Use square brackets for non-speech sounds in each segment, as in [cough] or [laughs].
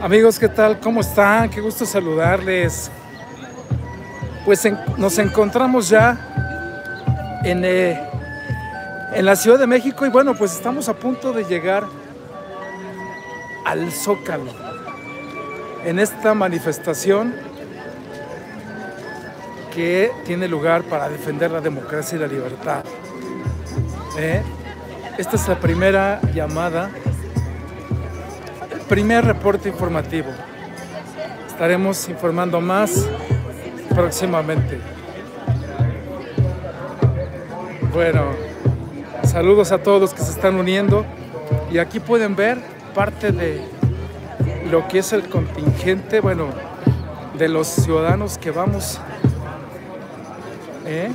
Amigos, ¿qué tal? ¿Cómo están? Qué gusto saludarles. Pues nos encontramos ya en, eh, en la Ciudad de México y bueno, pues estamos a punto de llegar al Zócalo en esta manifestación que tiene lugar para defender la democracia y la libertad. ¿Eh? Esta es la primera llamada primer reporte informativo. Estaremos informando más próximamente. Bueno, saludos a todos que se están uniendo y aquí pueden ver parte de lo que es el contingente, bueno, de los ciudadanos que vamos. ¿eh?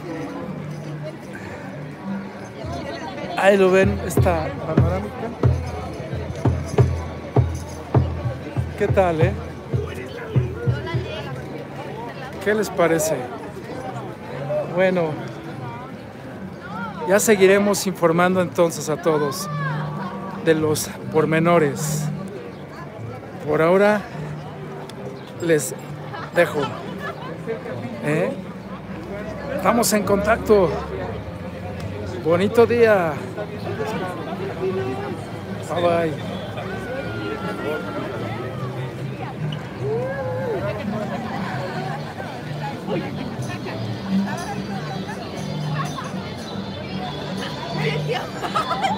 Ahí lo ven, esta panorámica. ¿Qué tal, eh? ¿Qué les parece? Bueno, ya seguiremos informando entonces a todos de los pormenores. Por ahora les dejo. ¿eh? Estamos en contacto. Bonito día. Bye bye. Oh, [laughs] you [laughs]